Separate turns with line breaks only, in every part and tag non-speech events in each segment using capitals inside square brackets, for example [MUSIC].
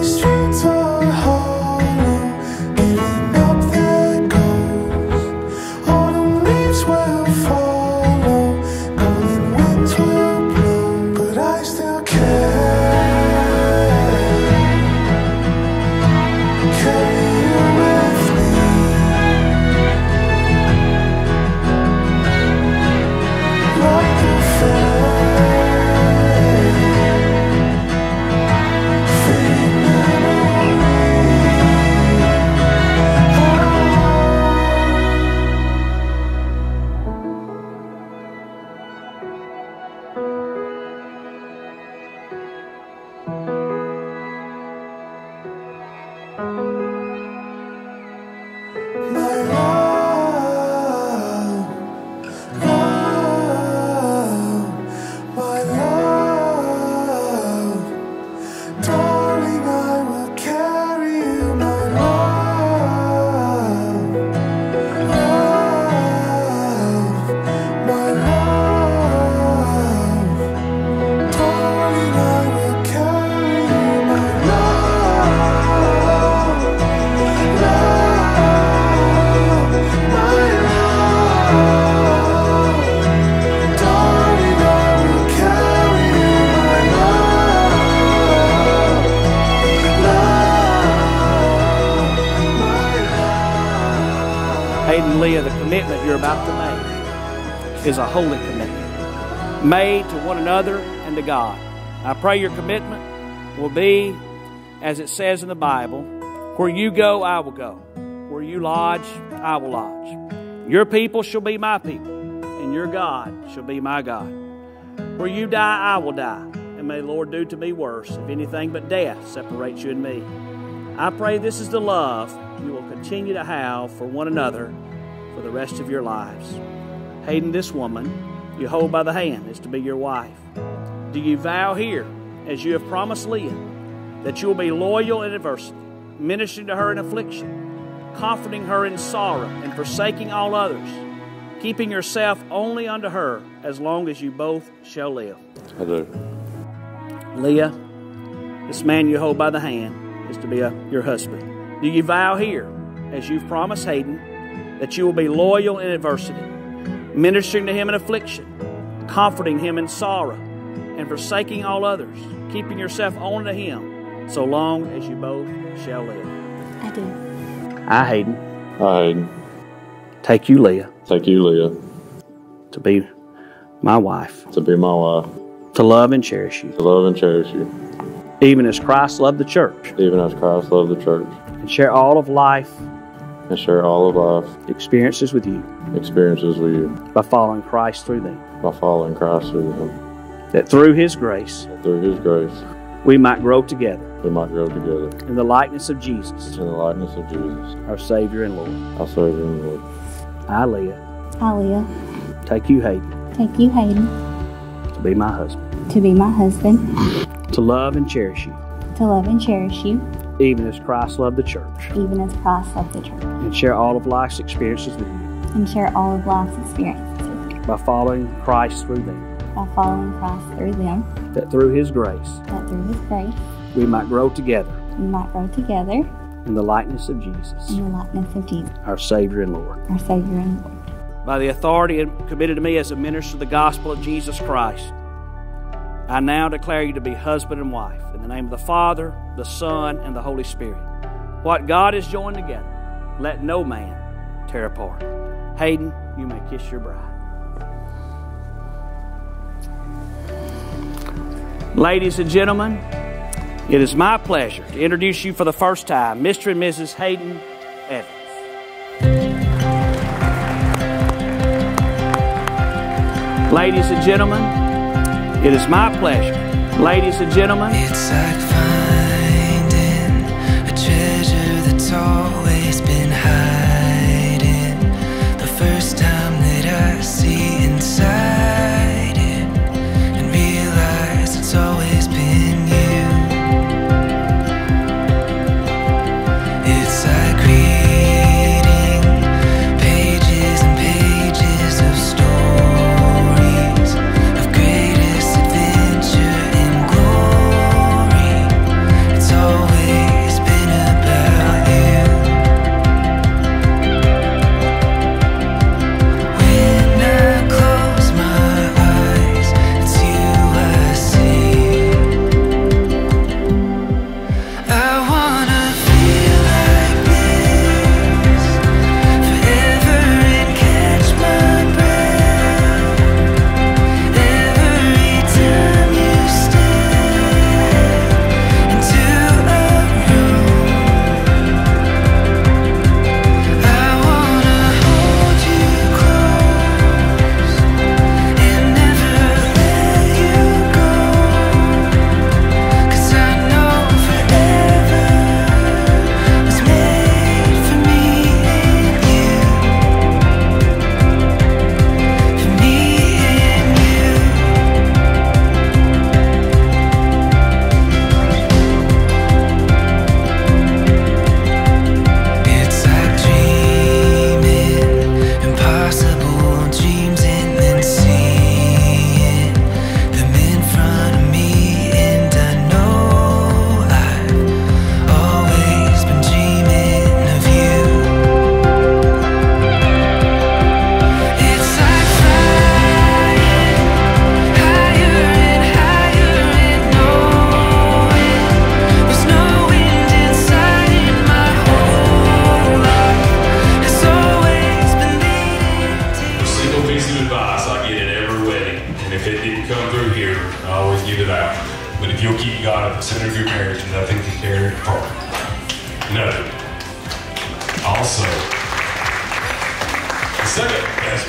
是 about to make is a holy commitment made to one another and to God. I pray your commitment will be, as it says in the Bible, where you go, I will go. Where you lodge, I will lodge. Your people shall be my people, and your God shall be my God. Where you die, I will die. And may the Lord do to me worse if anything but death separates you and me. I pray this is the love you will continue to have for one another for the rest of your lives. Hayden, this woman you hold by the hand is to be your wife. Do you vow here, as you have promised Leah, that you will be loyal in adversity, ministering to her in affliction, comforting her in sorrow, and forsaking all others, keeping yourself only unto her as long as you both shall live?
I do.
Leah, this man you hold by the hand is to be a, your husband. Do you vow here, as you've promised Hayden, that you will be loyal in adversity, ministering to him in affliction, comforting him in sorrow, and forsaking all others, keeping yourself only to him, so long as you both shall live?
I do.
I, Hayden,
I
take you, Leah,
take you, Leah,
to be my wife,
to be my wife,
to love and cherish you,
to love and cherish you,
even as Christ loved the church,
even as Christ loved the church,
and share all of life
and share all of life
experiences with you
experiences with you
by following Christ through them.
by following Christ through them.
that through His grace
Through His grace,
we might grow together
we might grow together
in the likeness of Jesus,
in the likeness of Jesus,
our Savior and Lord.
our Savior and Lord.
I, Leah,
Aaliyah,
take you, Hayden,
take you, Hayden,
to be my husband,
to be my husband,
to love and cherish you,
to love and cherish you,
even as Christ loved the church,
even as Christ loved the church,
and share all of life's experiences with you
and share all of life's experiences with you
by following Christ through them.
by following Christ through them,
That through His grace
that through His grace
we might grow together
we might grow together
in the likeness of Jesus,
in the likeness of Jesus,
our Savior and Lord.
our Savior and Lord.
By the authority committed to me as a minister of the gospel of Jesus Christ,
I now declare you to be husband and wife. In the name of the Father, the Son, and the Holy Spirit. What God has joined together, let no man tear apart. Hayden, you may kiss your bride. Ladies and gentlemen, it is my pleasure to introduce you for the first time, Mr. and Mrs. Hayden Evans. Ladies and gentlemen, it is my pleasure. Ladies and gentlemen,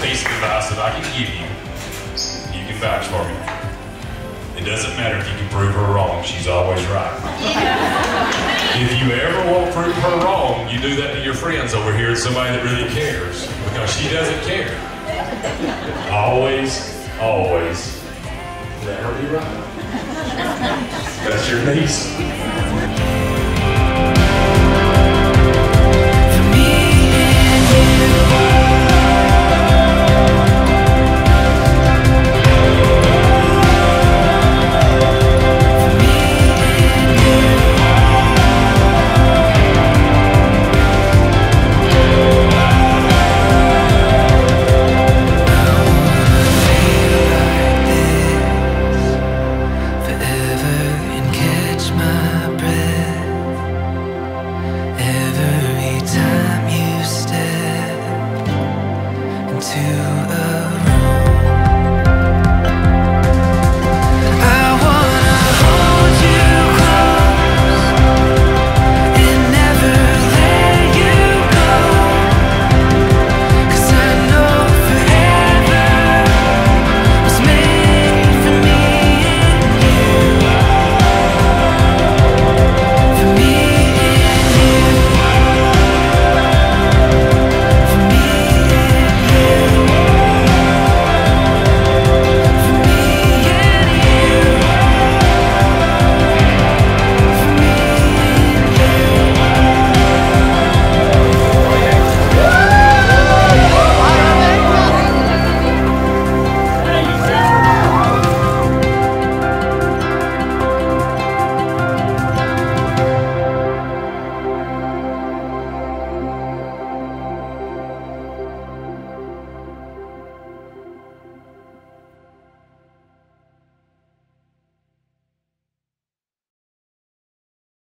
piece of advice that I can give you, you can vouch for me. It doesn't matter if you can prove her wrong, she's always right. [LAUGHS] If you ever want to prove her wrong, you do that to your friends over here and somebody that really cares because she doesn't care. Always, always let her be right. That's your niece.